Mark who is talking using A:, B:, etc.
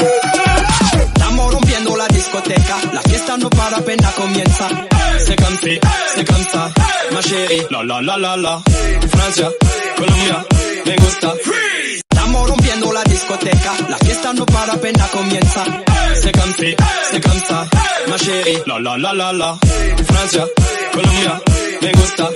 A: Estamos rompiendo la discoteca, la fiesta no para apenas comienza. Se canta, se canta, ma chérie, la la la la la. Francia, Colombia, me gusta. Estamos rompiendo la discoteca, la fiesta no para apenas comienza. Se canta, se canta, ma chérie, la la la la la. Francia, Colombia, me gusta.